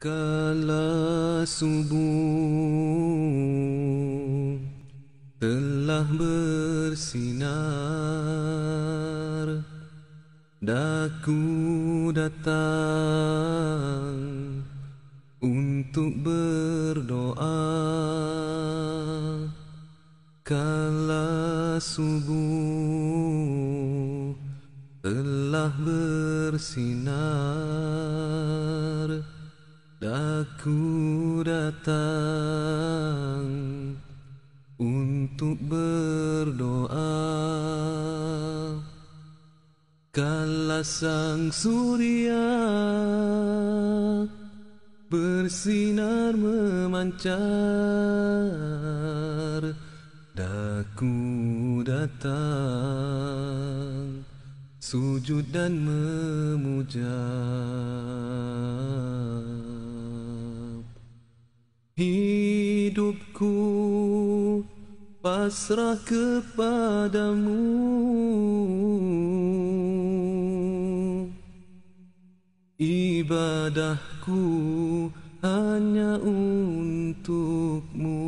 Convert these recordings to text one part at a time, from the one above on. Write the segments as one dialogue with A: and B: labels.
A: Kala subuh telah bersinar Daku datang untuk berdoa. Kala subuh telah bersinar Daku datang untuk berdoa. Kala sang surya bersinar memancar Daku datang sujud dan memuja Hidupku pasrah kepadamu. Ibadahku hanya untukmu.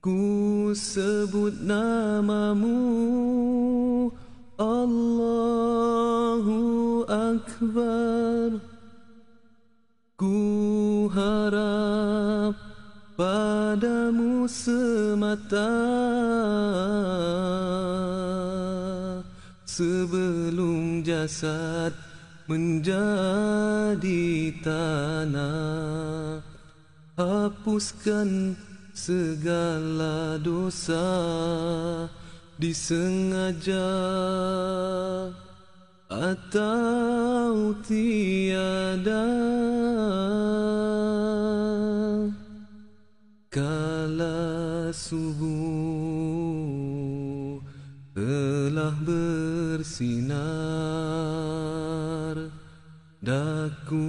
A: Ku sebut namamu Allahu Akbar padamu semata Sebelum jasad menjadi tanah Hapuskan segala dosa disengaja atau tiada telah bersinar. Daku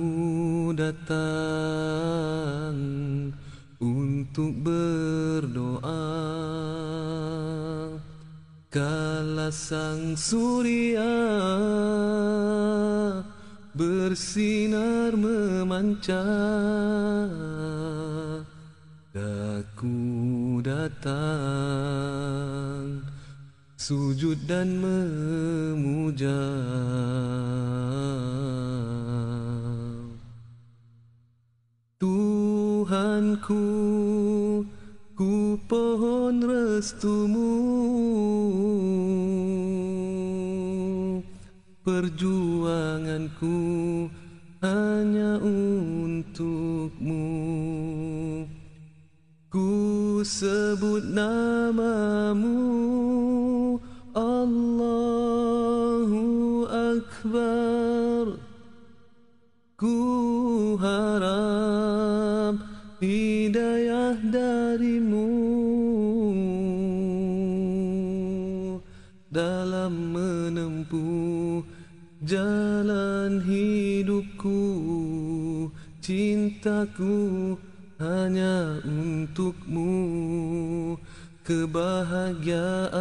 A: datang untuk berdoa. Kala sang surya bersinar memancar Aku datang sujud dan memuja. Tuhanku ku pohon restumu. Perjuanganku hanya untukmu. Ku sebut namamu Allahu Akbar. Ku harap hidayah darimu dalam menempuh jalan hidupku. Cintaku hanya untukmu kebahagiaan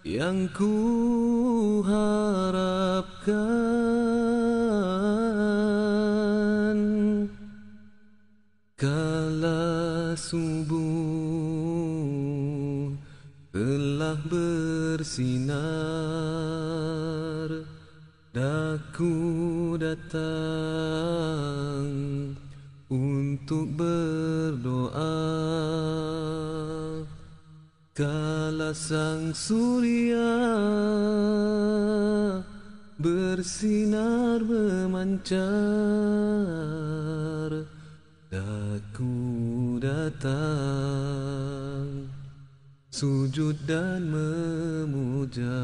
A: yang ku harapkan kala subuh telah bersinar daku datang untuk berdoa kala sang surya bersinar memancar daku datang sujud dan memuja